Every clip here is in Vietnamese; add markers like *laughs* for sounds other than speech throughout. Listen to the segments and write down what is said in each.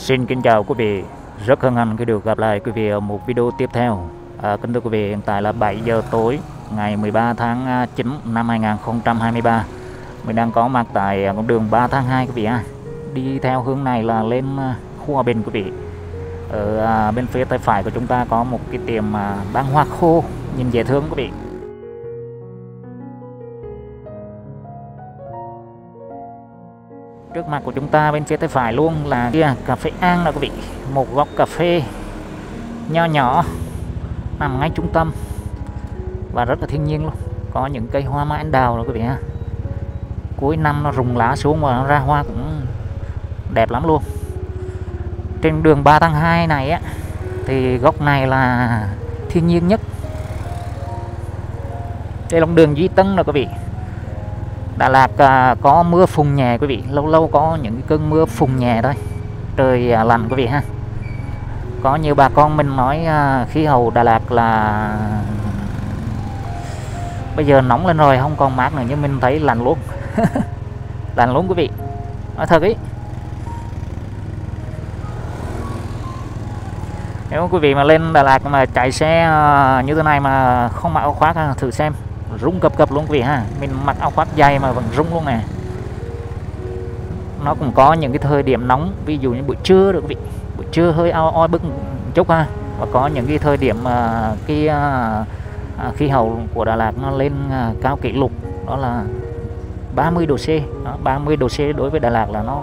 Xin kính chào quý vị, rất hân hạnh khi được gặp lại quý vị ở một video tiếp theo. À, kính thưa quý vị, hiện tại là 7 giờ tối ngày 13 tháng à, 9 năm 2023. Mình đang có mặt tại à, con đường 3 tháng 2 quý vị ha. Đi theo hướng này là lên à, khu Hòa Bình quý vị. Ở bên phía tay phải của chúng ta có một cái tiệm bán hoa khô nhìn dễ thương quý vị. Trước mặt của chúng ta bên phía tay phải luôn là kia, cà phê An là quý vị. Một góc cà phê nho nhỏ nằm ngay trung tâm và rất là thiên nhiên luôn. Có những cây hoa mai anh đào rồi quý vị ha. Cuối năm nó rụng lá xuống và nó ra hoa cũng đẹp lắm luôn. Trên đường 3 tháng 2 này á, thì góc này là thiên nhiên nhất. Đây là đường Duy Tân rồi quý vị. Đà Lạt à, có mưa phùn nhẹ quý vị lâu lâu có những cơn mưa phùn nhẹ thôi. Trời à, lạnh quý vị ha. Có nhiều bà con mình nói à, khí hậu Đà Lạt là bây giờ nóng lên rồi không còn mát nữa nhưng mình thấy lạnh luôn. *laughs* Lạnh luôn quý vị. Nói thật ý. Nếu quý vị mà lên Đà Lạt mà chạy xe à, như thế này mà không mặc áo khoác thử xem rung cập cập luôn quý vị ha. Mình mặc áo khoác dày mà vẫn rung luôn nè. Nó cũng có những cái thời điểm nóng ví dụ như buổi trưa được vị. Buổi trưa hơi oi oi bức chút ha. Và có những cái thời điểm mà cái uh, khí hậu của Đà Lạt nó lên uh, cao kỷ lục. Đó là 30 độ C. Đó, 30 độ C đối với Đà Lạt là nó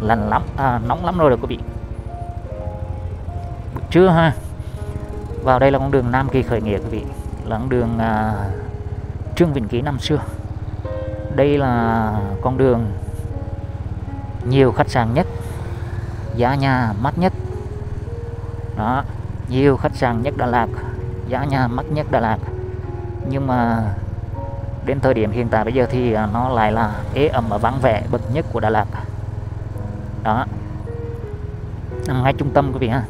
lạnh lắm à, nóng lắm rồi được quý vị. Buổi trưa ha. Vào đây là con đường Nam Kỳ khởi nghĩa quý vị. Là con đường uh, Trương Vĩnh Ký năm xưa. Đây là con đường nhiều khách sạn nhất, giá nhà mắc nhất. Đó, nhiều khách sạn nhất Đà Lạt, giá nhà mắc nhất Đà Lạt. Nhưng mà đến thời điểm hiện tại bây giờ thì à, nó lại là ế ẩm và vắng vẻ bậc nhất của Đà Lạt. Đó. Nằm ngay trung tâm quý vị ha.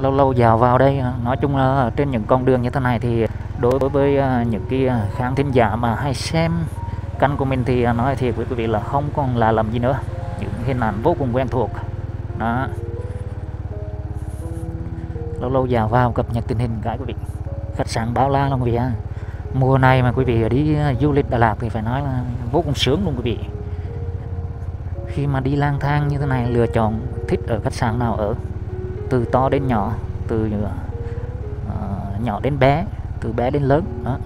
Lâu lâu dào vào đây. À, nói chung là trên những con đường như thế này thì đối với à, những cái à, khán thính giả mà hay xem kênh của mình thì nói thiệt với quý vị là không còn là làm gì nữa. Những hình ảnh vô cùng quen thuộc. Đó. Lâu lâu dào vào cập nhật tình hình cái quý vị. Khách sạn bao la luôn quý vị ha mùa này mà quý vị đi du lịch Đà Lạt thì phải nói là vô cùng sướng luôn quý vị. Khi mà đi lang thang như thế này, lựa chọn thích ở khách sạn nào ở? Từ to đến nhỏ từ uh, nhỏ đến bé từ bé đến lớn đó.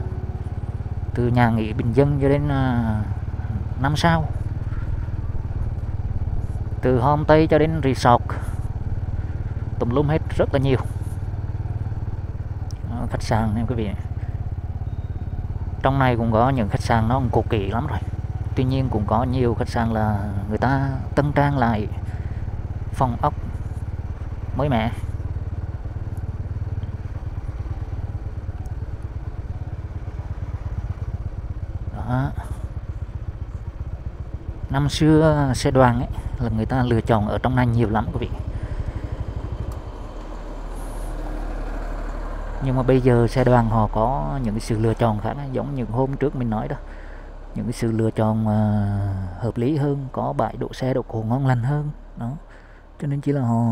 từ nhà nghỉ bình dân cho đến uh, năm sao từ homestay cho đến resort tùm lum hết rất là nhiều. Đó, khách sạn em quý vị. Trong này cũng có những khách sạn nó cũng cổ kỳ lắm rồi. Tuy nhiên cũng có nhiều khách sạn là người ta tân trang lại phòng ốc mới mẻ. Đó. Năm xưa xe đoàn ấy là người ta lựa chọn ở trong này nhiều lắm quý vị. Nhưng mà bây giờ xe đoàn họ có những cái sự lựa chọn khác giống như hôm trước mình nói đó. Những cái sự lựa chọn mà hợp lý hơn, có bãi đỗ xe độ cổ ngon lành hơn. Đó. Cho nên chỉ là họ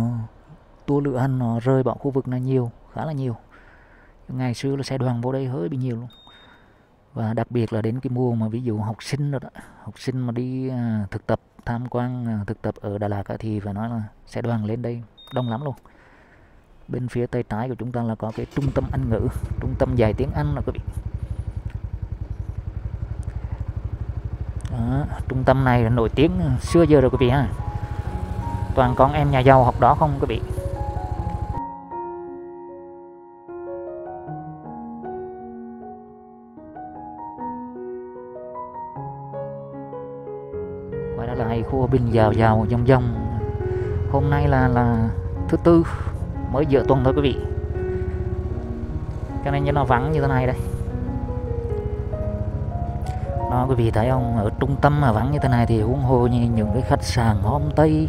tour lựa hành nó rơi bỏ khu vực này nhiều khá là nhiều. Ngày xưa là xe đoàn vô đây hơi bị nhiều luôn. Và đặc biệt là đến cái mùa mà ví dụ học sinh rồi đó học sinh mà đi à, thực tập tham quan à, thực tập ở Đà Lạt thì phải nói là xe đoàn lên đây đông lắm luôn. Bên phía tay trái của chúng ta là có cái trung tâm Anh ngữ trung tâm dạy tiếng Anh là quý vị. Đó, trung tâm này là nổi tiếng à, xưa giờ rồi quý vị ha. Toàn con em nhà giàu học đó không quý vị? Bình dào dào dòng dòng. Hôm nay là là thứ tư, mới giữa tuần thôi quý vị. Cho nên cho nó vắng như thế này đây. Nó quý vị thấy không? Ở trung tâm mà vắng như thế này thì huống hồ như những cái khách sạn homestay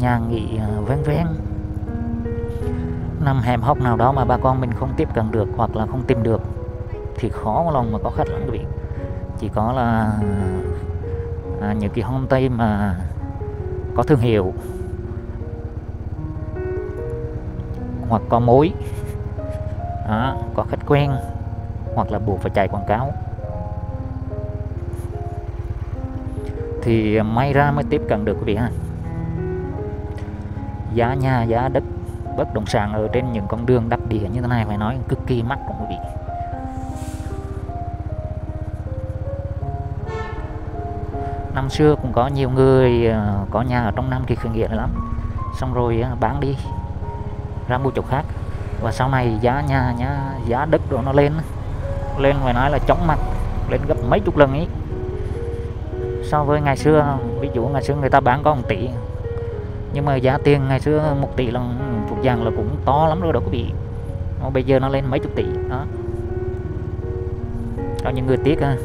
nhà nghỉ à, ven ven nằm hẻm hóc nào đó mà bà con mình không tiếp cận được hoặc là không tìm được thì khó lòng mà có khách lắm quý vị. Chỉ có là à, những cái homestay mà có thương hiệu. Hoặc có mối. À, có khách quen. Hoặc là buộc phải chạy quảng cáo. Thì may ra mới tiếp cận được quý vị ha. Giá nhà giá đất bất động sản ở trên những con đường đắc địa như thế này phải nói cực kỳ mắc của quý vị. Năm xưa cũng có nhiều người ờ, có nhà ở trong Nam Kỳ khởi nghĩa lắm. Xong rồi ờ, bán đi, ra mua chỗ khác. Và sau này giá nhà nhá giá đất đồ nó lên. Lên phải nói là chóng mặt, lên gấp mấy chục lần ấy. So với ngày xưa, ví dụ ngày xưa người ta bán có một tỷ. Nhưng mà giá tiền ngày xưa một tỷ là thuộc dạng là cũng to lắm rồi đó quý vị mà bây giờ nó lên mấy chục tỷ, đó. Có những người tiếc ha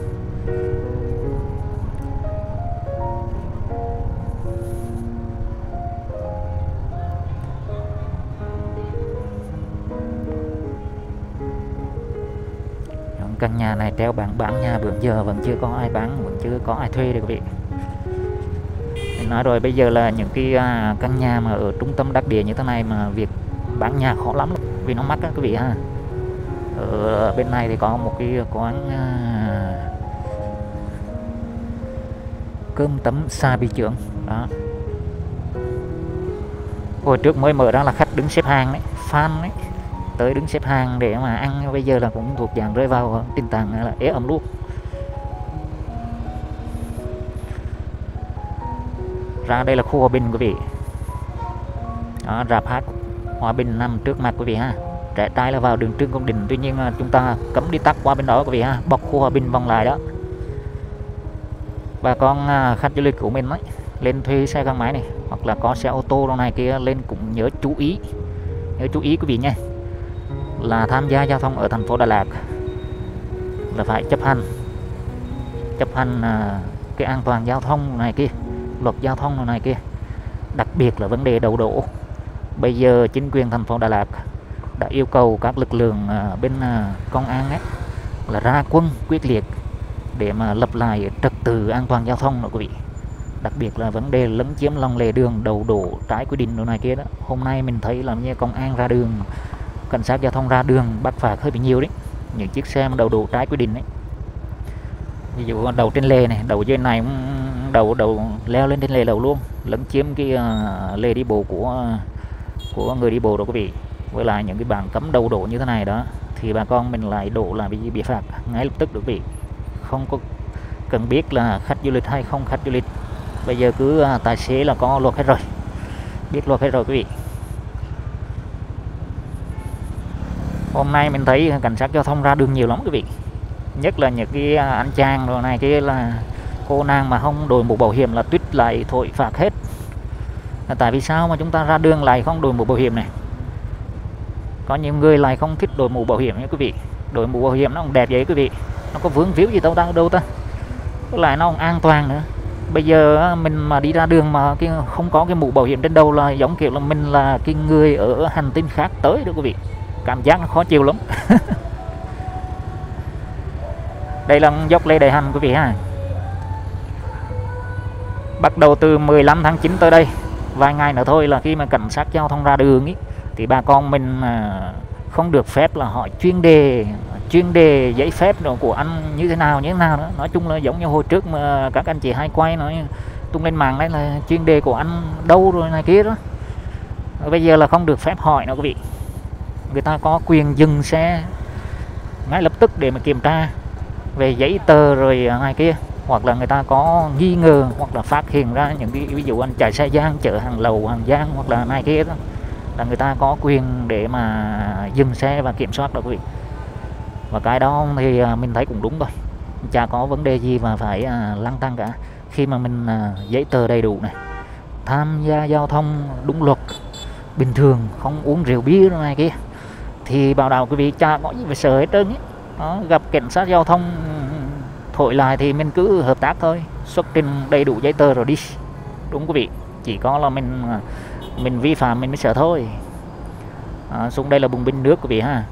căn nhà này treo bảng bán nhà bữa giờ vẫn chưa có ai bán vẫn chưa có ai thuê được quý vị. Mình nói rồi bây giờ là những cái à, căn nhà mà ở trung tâm đắc địa như thế này mà việc bán nhà khó lắm vì nó mắc các quý vị ha. Ở bên này thì có một cái quán à, cơm tấm xa bị trưởng đó. Hồi trước mới mở ra là khách đứng xếp hàng đấy fan đấy tới đứng xếp hàng để mà ăn. Bây giờ là cũng thuộc dạng rơi vào tình trạng là ế ẩm luôn. Ra đây là khu hòa bình quý vị. Đó, rạp hát hòa bình nằm trước mặt quý vị ha. Rẽ trái là vào đường trương công đình. Tuy nhiên chúng ta cấm đi tắt qua bên đó quý vị ha. Bọc khu hòa bình vòng lại đó. Bà con à, khách du lịch của mình ấy lên thuê xe gắn máy này hoặc là có xe ô tô đâu này kia lên cũng nhớ chú ý. Nhớ chú ý quý vị nha là tham gia giao thông ở thành phố Đà Lạt là phải chấp hành. Chấp hành à, cái an toàn giao thông này kia, luật giao thông này kia. Đặc biệt là vấn đề đầu đổ bây giờ chính quyền thành phố Đà Lạt đã yêu cầu các lực lượng à, bên à, công an ấy là ra quân quyết liệt để mà lập lại trật tự an toàn giao thông đó quý vị. Đặc biệt là vấn đề lấn chiếm lòng lề đường đầu đổ trái quy định đồ này kia đó. Hôm nay mình thấy là như công an ra đường cảnh sát giao thông ra đường bắt phạt hơi bị nhiều đấy. Những chiếc xe đầu đổ trái quy định đấy. Ví dụ đầu trên lề này đầu dưới này đầu đầu leo lên trên lề đầu luôn. Lấn chiếm cái uh, lề đi bộ của à, của người đi bộ đó quý vị. Với lại những cái bảng cấm đầu đổ như thế này đó thì bà con mình lại đổ là bị bị phạt ngay lập tức được quý vị. Không có cần biết là khách du lịch hay không khách du lịch. Bây giờ cứ uh, tài xế là có luật hết rồi. Biết luật hết rồi quý vị. Hôm nay mình thấy cảnh sát giao thông ra đường nhiều lắm quý vị. Nhất là những cái à, anh chàng rồi này kia là cô nàng mà không đội mũ bảo hiểm là tuyết lại thổi phạt hết. Là tại vì sao mà chúng ta ra đường lại không đội mũ bảo hiểm này? Có nhiều người lại không thích đội mũ bảo hiểm nha quý vị. Đội mũ bảo hiểm nó cũng đẹp vậy quý vị. Nó có vướng víu gì đâu ta đâu ta. Với lại nó cũng an toàn nữa. Bây giờ à, mình mà đi ra đường mà cái không có cái mũ bảo hiểm trên đầu là giống kiểu là mình là cái người ở hành tinh khác tới đó quý vị cảm giác nó khó chịu lắm. *laughs* Đây là dốc Lê Đại Hành quý vị ha. Bắt đầu từ 15 tháng 9 tới đây vài ngày nữa thôi là khi mà cảnh sát giao thông ra đường ý, thì bà con mình không được phép là họ chuyên đề chuyên đề giấy phép của anh như thế nào như thế nào nữa. Nói chung là giống như hồi trước mà các anh chị hay quay nói tung lên mạng đấy là chuyên đề của anh đâu rồi này kia đó. Bây giờ là không được phép hỏi nữa quý vị người ta có quyền dừng xe ngay lập tức để mà kiểm tra về giấy tờ rồi ngoài kia. Hoặc là người ta có nghi ngờ hoặc là phát hiện ra những cái ví dụ anh chạy xe gian chở hàng lầu hàng gian hoặc là này kia đó là người ta có quyền để mà dừng xe và kiểm soát đó quý vị. Và cái đó thì à, mình thấy cũng đúng rồi. Chả có vấn đề gì mà phải à, lăng tăng cả. Khi mà mình à, giấy tờ đầy đủ này tham gia giao thông đúng luật bình thường không uống rượu bia này kia thì bảo đảm quý vị cha có gì phải sợ hết trơn ấy. Đó, gặp cảnh sát giao thông thổi lại thì mình cứ hợp tác thôi xuất trình đầy đủ giấy tờ rồi đi. Đúng quý vị chỉ có là mình mình vi phạm mình mới sợ thôi. À, xuống đây là bùng binh nước quý vị ha.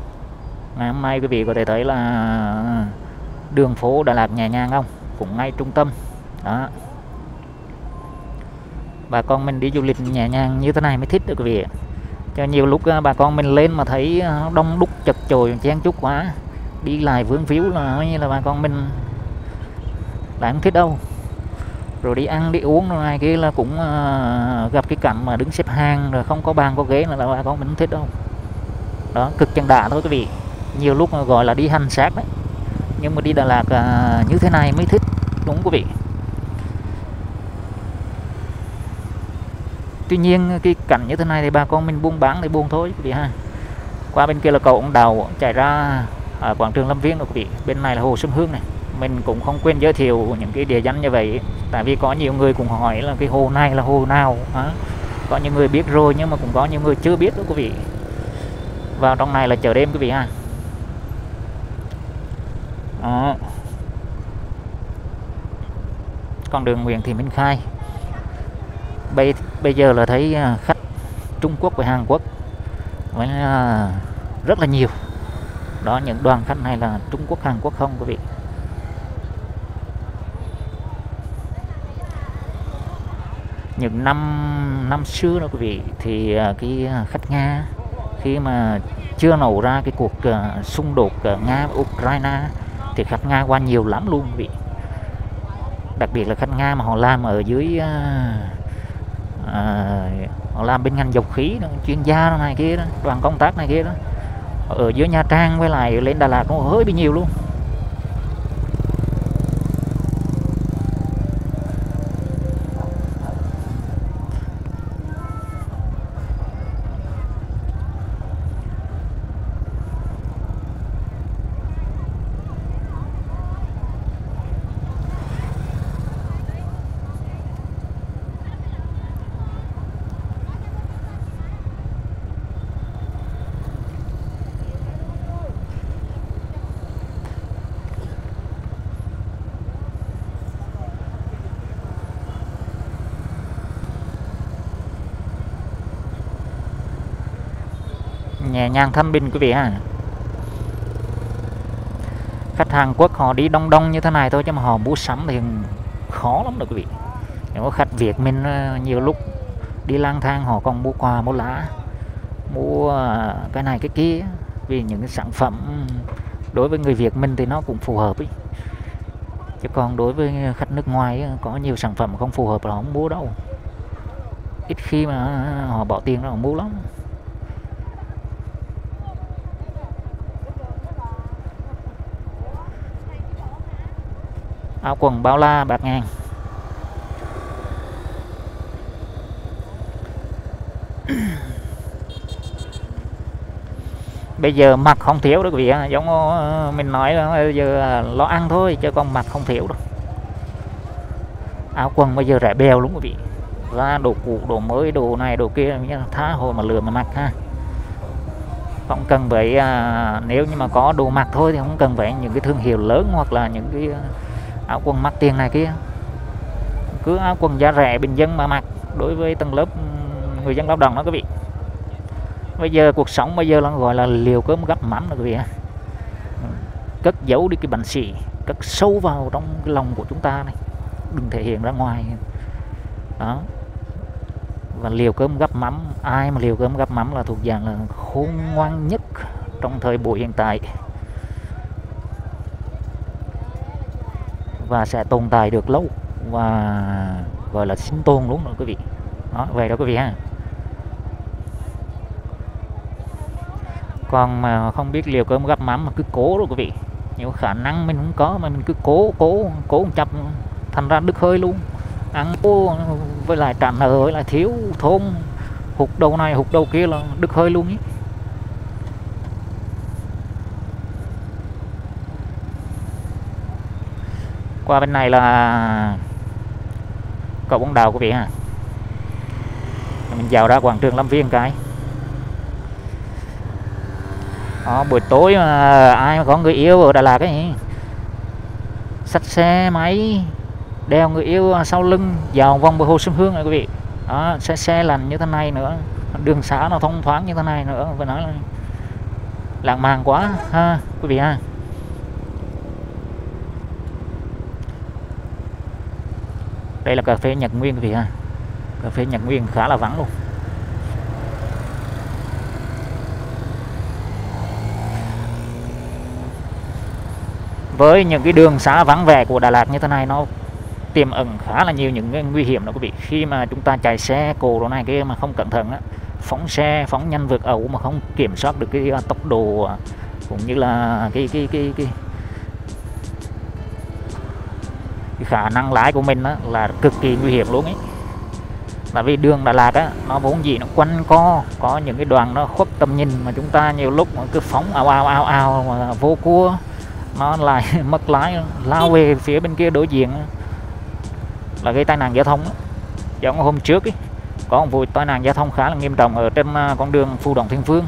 Ngày hôm nay quý vị có thể thấy là đường phố Đà Lạt nhẹ nhàng không? Cũng ngay trung tâm. Đó. Bà con mình đi du lịch nhẹ nhàng như thế này mới thích được quý vị cho nhiều lúc à, bà con mình lên mà thấy à, đông đúc chật chội chen chúc quá đi lại vướng víu là như là bà con mình lại không thích đâu. Rồi đi ăn đi uống rồi này kia là cũng à, gặp cái cảnh mà đứng xếp hàng rồi không có bàn có ghế là, bà con mình không thích đâu. Đó cực chân đà thôi quý vị. Nhiều lúc gọi là đi hành xác đấy. Nhưng mà đi Đà Lạt như thế này mới thích đúng quý vị? Tuy nhiên, cái cảnh như thế này thì bà con mình buôn bán thì buôn thôi, quý vị ha. Qua bên kia là cầu ông đào chạy ra ở quảng trường Lâm Viên rồi, quý vị. Bên này là hồ Xuân Hương này. Mình cũng không quên giới thiệu những cái địa danh như vậy, tại vì có nhiều người cũng hỏi là cái hồ này là hồ nào, hả? có những người biết rồi nhưng mà cũng có nhiều người chưa biết đó, quý vị. Vào trong này là chợ đêm, quý vị ha. Đó. con đường Nguyễn Thị Minh Khai. Bây bây giờ là thấy à, khách Trung Quốc và Hàn Quốc vẫn à, rất là nhiều. Đó những đoàn khách này là Trung Quốc Hàn Quốc không quý vị? Những năm năm xưa đó quý vị thì à, cái khách Nga khi mà chưa nổ ra cái cuộc xung đột Nga Ukraine thì khách Nga qua nhiều lắm luôn quý vị. Đặc biệt là khách Nga mà họ làm ở dưới uh, họ làm bên ngành dầu khí đó, chuyên gia này kia đó, đoàn công tác này kia đó. Ở dưới Nha Trang với lại lên Đà Lạt cũng hơi bị nhiều luôn. Nhẹ nhàng thanh bình quý vị ha. Khách Hàn Quốc họ đi đông đông như thế này thôi chứ mà họ mua sắm thì khó lắm đó quý vị. Nếu khách Việt mình ờ, nhiều lúc đi lang thang họ còn mua quà mua lá mua ờ, cái này cái kia, vì những cái sản phẩm đối với người Việt mình thì nó cũng phù hợp ý. chứ còn đối với khách nước ngoài có nhiều sản phẩm không phù hợp là họ không mua đâu. Ít khi mà ờ, họ bỏ tiền ra họ mua lắm. Áo quần bao la bạc ngàn. Bây giờ mặt không thiếu đó quý vị giống ờ, mình nói là bây giờ lo ăn thôi chứ còn mặt không thiếu đâu. Áo quần bây giờ rẻ bèo lắm quý vị. Ra đồ cũ đồ mới đồ này đồ kia thá hồi mà lừa mà mặc ha. Không cần phải à, nếu như mà có đồ mặc thôi thì không cần phải những cái thương hiệu lớn hoặc là những cái áo quần mắc tiền này kia. Cứ áo quần giá rẻ, bình dân mà mặc đối với tầng lớp ừ, người dân lao động đó quý vị. Bây giờ cuộc sống bây giờ là gọi là liều cơm gấp mắm đó quý vị cất giấu đi cái bản sĩ cất sâu vào trong cái lòng của chúng ta này. Đừng thể hiện ra ngoài. Đó. Và liều cơm gấp mắm, ai mà liều cơm gấp mắm là thuộc dạng là khôn ngoan nhất trong thời buổi hiện tại. Và sẽ tồn tại được lâu. Và gọi là sinh tồn luôn đó quý vị. Đó về đó quý vị ha. Còn mà không biết liều cơm gắp mắm mà cứ cố rồi quý vị. Nhiều khả năng mình không có mà mình cứ cố cố cố chập, thành ra đứt hơi luôn. Ăn cố với lại trả nợ với lại thiếu thôn hụt đầu này, hụt đầu kia là đứt hơi luôn ý. Qua bên này là cầu bóng đào quý vị ha. Mình vào ra quảng trường Lâm Viên cái. Đó, buổi tối mà ai mà có người yêu ở Đà Lạt ấy xách xe máy đeo người yêu sau lưng vào vòng bờ hồ Xuân Hương này quý vị. Đó, xe xe lành như thế này nữa đường xá nó thông thoáng như thế này nữa phải nói là lãng mạn quá ha quý vị ha. Đây là cà phê Nhật Nguyên quý vị ha cà phê Nhật Nguyên khá là vắng luôn. Với những cái đường xá vắng vẻ của Đà Lạt như thế này nó tiềm ẩn khá là nhiều những cái nguy hiểm đó quý vị. Khi mà chúng ta chạy xe cổ đồ này kia mà không cẩn thận á phóng xe phóng nhanh vượt ẩu mà không kiểm soát được cái à, tốc độ à, cũng như là cái cái cái cái, cái khả năng lái của mình đó là cực kỳ nguy hiểm luôn ấy. Là vì đường Đà Lạt á nó vốn gì nó quanh co có những cái đoàn nó khuất tầm nhìn mà chúng ta nhiều lúc mà cứ phóng ào ào ào ào mà vô cua nó lại *laughs* mất lái lao về phía bên kia đối diện là gây tai nạn giao thông giống hôm trước ấy, có một vụ tai nạn giao thông khá là nghiêm trọng ở trên à, con đường Phù Đồng Thiên Phương.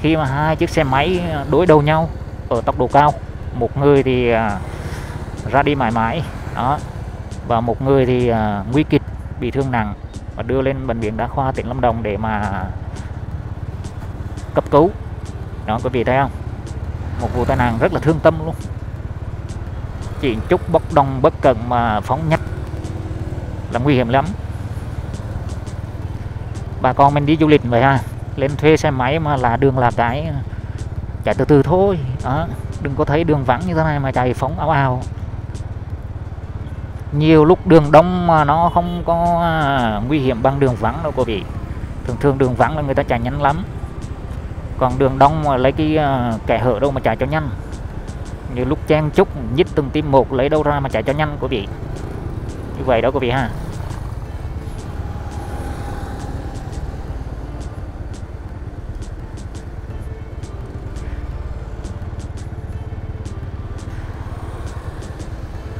Khi mà hai chiếc xe máy à, đối đầu nhau ở tốc độ cao một người thì à, ra đi mãi mãi đó. Và một người thì à, nguy kịch bị thương nặng và đưa lên bệnh viện đa khoa tỉnh Lâm Đồng để mà cấp cứu. Đó quý vị thấy không? Một vụ tai nạn rất là thương tâm luôn. Chỉ chút bất đồng bất cần mà phóng nhắc là nguy hiểm lắm. Bà con mình đi du lịch vậy ha. Lên thuê xe máy mà là đường là cái chạy từ từ thôi. Đó đừng có thấy đường vắng như thế này mà chạy phóng ảo ảo nhiều lúc đường đông mà nó không có à, nguy hiểm bằng đường vắng đâu quý vị. Thường thường đường vắng là người ta chạy nhanh lắm. Còn đường đông mà lấy cái à, kẻ hở đâu mà chạy cho nhanh. Như lúc chen chúc, nhích từng tim một, lấy đâu ra mà chạy cho nhanh quý vị. Như vậy đó quý vị ha.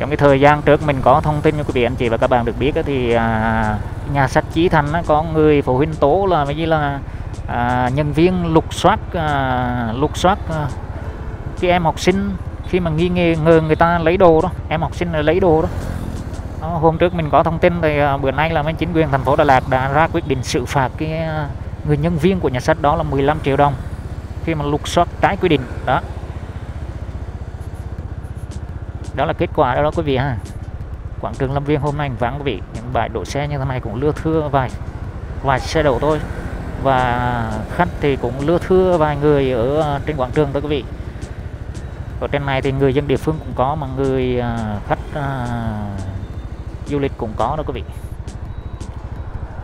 Trong cái thời gian trước mình có thông tin cho quý vị anh chị và các bạn được biết thì à, nhà sách Chí Thành có người phụ huynh tố là như là à, nhân viên lục soát à, lục soát à, cái em học sinh khi mà nghi ngờ, người ta lấy đồ đó em học sinh lấy đồ đó. đó hôm trước mình có thông tin thì à, bữa nay là mấy chính quyền thành phố Đà Lạt đã ra quyết định xử phạt cái à, người nhân viên của nhà sách đó là 15 triệu đồng khi mà lục soát trái quy định đó đó là kết quả đó, đó quý vị ha. Quảng trường Lâm Viên hôm nay vắng quý vị. Những bãi đổ xe như thế này cũng lưa thưa vài vài xe đậu thôi. Và khách thì cũng lưa thưa vài người ở à, trên quảng trường đó quý vị. Ở trên này thì người dân địa phương cũng có mà người à, khách à, du lịch cũng có đó quý vị.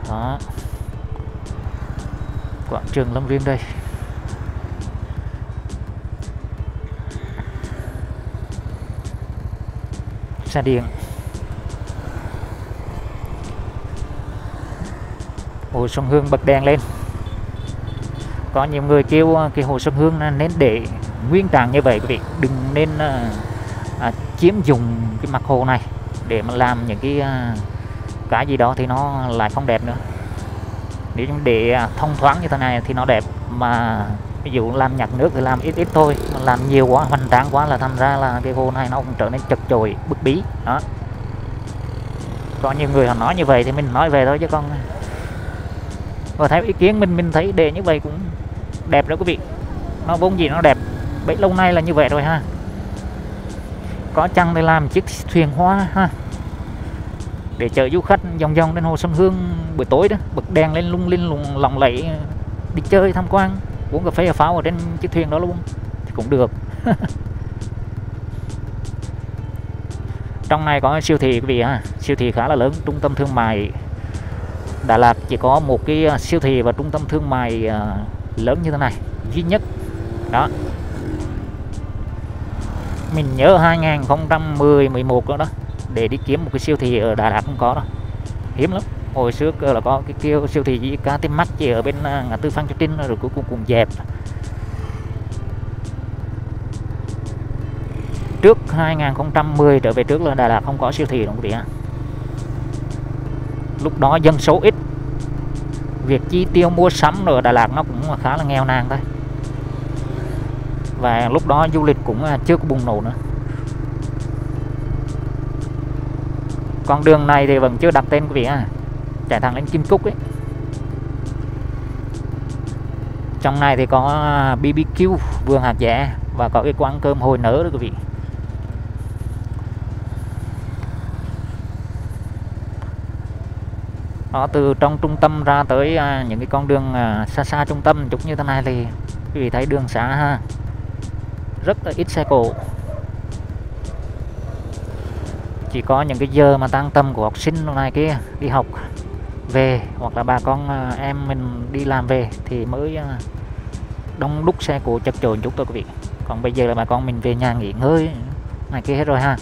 Đó. Quảng trường Lâm Viên đây. Xe điện hồ Xuân Hương bật đèn lên. Có nhiều người kêu ờ, cái hồ Xuân Hương nên để nguyên trạng như vậy quý vị. Đừng nên à, à, chiếm dùng cái mặt hồ này để mà làm những cái à, cái gì đó thì nó lại không đẹp nữa. Nếu để à, thông thoáng như thế này thì nó đẹp mà ví dụ làm nhặt nước thì làm ít ít thôi, mà làm nhiều quá, hoành tráng quá là thành ra là cái hồ này nó cũng trở nên chật chội, bức bí, đó. Có nhiều người họ nói như vậy thì mình nói về thôi chứ con và theo ý kiến mình mình thấy đề như vậy cũng đẹp đó quý vị. Nó vốn gì nó đẹp, bấy lâu nay là như vậy rồi ha. Có chăng thì làm chiếc thuyền hoa ha? Để chở du khách vòng vòng đến hồ Xuân Hương buổi tối đó bật đèn lên lung linh lùng lộng lẫy, đi chơi tham quan uống cà phê và pháo ở trên chiếc thuyền đó luôn thì cũng được. *laughs* Trong này có siêu thị quý vị ha. Siêu thị khá là lớn trung tâm thương mại Đà Lạt chỉ có một cái à, siêu thị và trung tâm thương mại à, lớn như thế này duy nhất. Đó. Mình nhớ 2010 11 đó, đó để đi kiếm một cái siêu thị ở Đà Lạt không có đâu hiếm lắm hồi trước là có cái kêu siêu thị gì cá tim mắt chỉ ở bên à, ngã tư Phan Chu Trinh rồi cuối cùng cùng dẹp. Trước 2010 trở về trước là Đà Lạt không có siêu thị đúng quý vị ạ. Lúc đó dân số ít. Việc chi tiêu mua sắm ở Đà Lạt nó cũng khá là nghèo nàn thôi. Và lúc đó du lịch cũng à, chưa có bùng nổ nữa. Con đường này thì vẫn chưa đặt tên, quý vị à chạy thằng anh Kim Cúc ấy. Trong này thì có à, BBQ vườn hạt dẻ dạ và có cái quán cơm hồi nở đó quý vị. Đó từ trong trung tâm ra tới à, những cái con đường à, xa xa trung tâm, chút như thế này thì quý vị thấy đường xá ha. Rất là ít xe cộ. Chỉ có những cái giờ mà tăng tâm của học sinh hôm nay kia đi học về hoặc là bà con à, em mình đi làm về thì mới à, đông đúc xe cộ chật chội chúng tôi quý vị. Còn bây giờ là bà con mình về nhà nghỉ ngơi này kia hết rồi ha.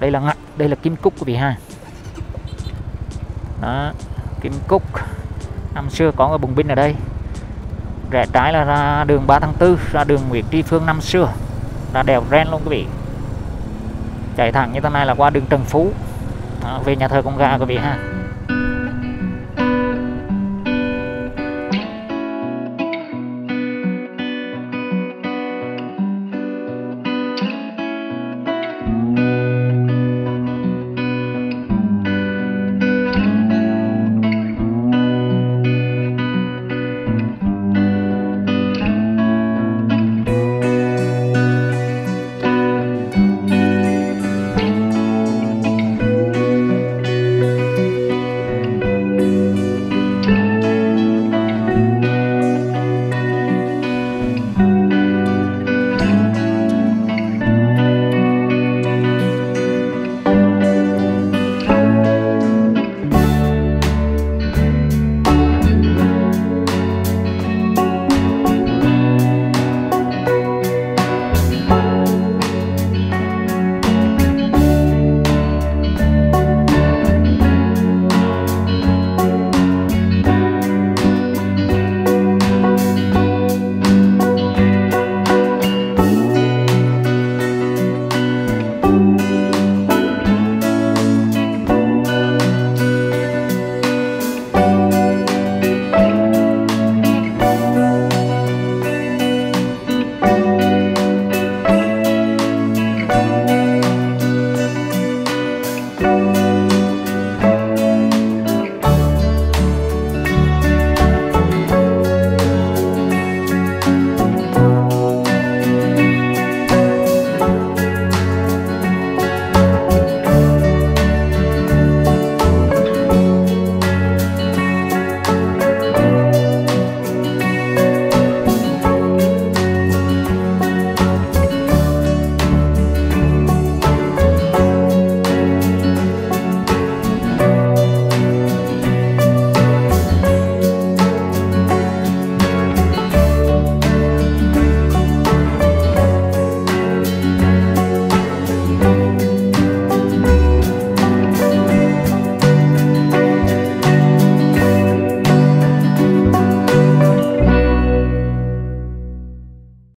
Đây là ngặt đây là kim cúc quý vị ha. Đó kim cúc năm xưa có ở bùng binh ở đây. Rẽ trái là ra đường 3 tháng 4 ra đường Nguyễn Tri Phương năm xưa. Ra đèo ren luôn quý vị. Chạy thẳng như thế này là qua đường Trần Phú. Đó, về nhà thờ con gà quý vị ha.